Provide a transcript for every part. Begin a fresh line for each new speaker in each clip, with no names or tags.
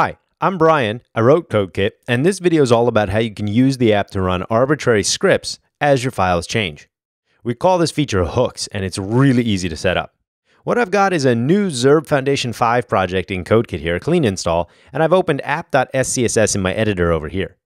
Hi, I'm Bryan. I wrote CodeKit, and this video is all about how you can use the app to run arbitrary scripts as your files change. We call this feature hooks, and it's really easy to set up. What I've got is a new Zurb Foundation 5 project in CodeKit here, a clean install, and I've opened app.scss in my editor over here.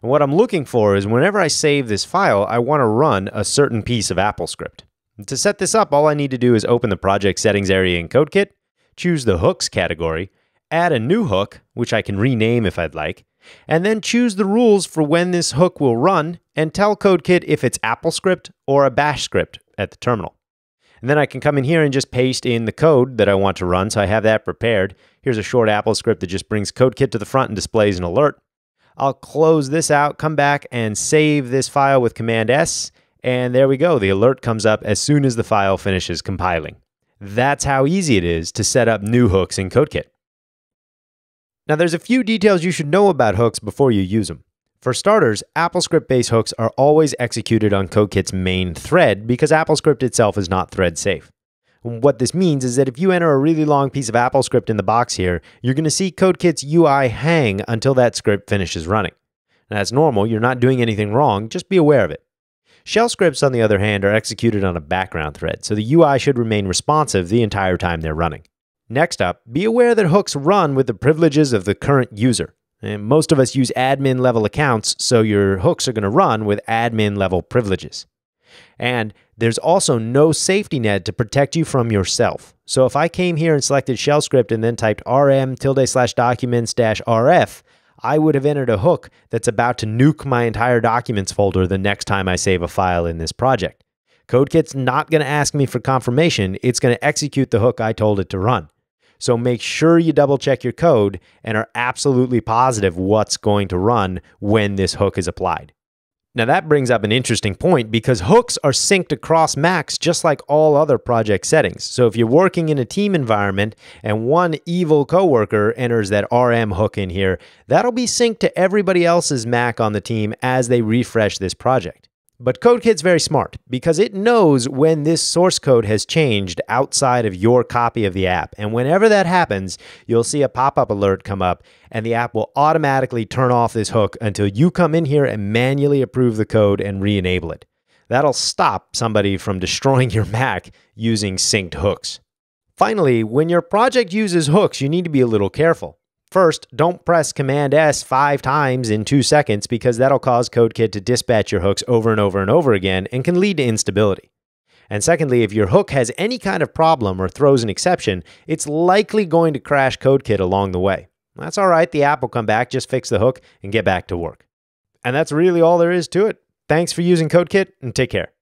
And what I'm looking for is whenever I save this file, I want to run a certain piece of AppleScript. To set this up, all I need to do is open the project settings area in CodeKit, choose the hooks category, add a new hook, which I can rename if I'd like, and then choose the rules for when this hook will run and tell CodeKit if it's AppleScript or a bash script at the terminal. And then I can come in here and just paste in the code that I want to run, so I have that prepared. Here's a short AppleScript that just brings CodeKit to the front and displays an alert. I'll close this out, come back and save this file with Command S, and there we go. The alert comes up as soon as the file finishes compiling. That's how easy it is to set up new hooks in CodeKit. Now, there's a few details you should know about hooks before you use them. For starters, AppleScript based hooks are always executed on CodeKit's main thread because AppleScript itself is not thread safe. What this means is that if you enter a really long piece of AppleScript in the box here, you're going to see CodeKit's UI hang until that script finishes running. Now, that's normal, you're not doing anything wrong, just be aware of it. Shell scripts, on the other hand, are executed on a background thread, so the UI should remain responsive the entire time they're running. Next up, be aware that hooks run with the privileges of the current user. And most of us use admin level accounts, so your hooks are going to run with admin level privileges. And there's also no safety net to protect you from yourself. So if I came here and selected shell script and then typed rm tilde slash documents dash rf, I would have entered a hook that's about to nuke my entire documents folder the next time I save a file in this project. CodeKit's not going to ask me for confirmation, it's going to execute the hook I told it to run. So make sure you double check your code and are absolutely positive what's going to run when this hook is applied. Now that brings up an interesting point because hooks are synced across Macs just like all other project settings. So if you're working in a team environment and one evil coworker enters that RM hook in here, that'll be synced to everybody else's Mac on the team as they refresh this project. But CodeKit's very smart because it knows when this source code has changed outside of your copy of the app. And whenever that happens, you'll see a pop up alert come up, and the app will automatically turn off this hook until you come in here and manually approve the code and re enable it. That'll stop somebody from destroying your Mac using synced hooks. Finally, when your project uses hooks, you need to be a little careful. First, don't press Command S five times in two seconds because that'll cause CodeKit to dispatch your hooks over and over and over again and can lead to instability. And secondly, if your hook has any kind of problem or throws an exception, it's likely going to crash CodeKit along the way. That's all right, the app will come back, just fix the hook and get back to work. And that's really all there is to it. Thanks for using CodeKit and take care.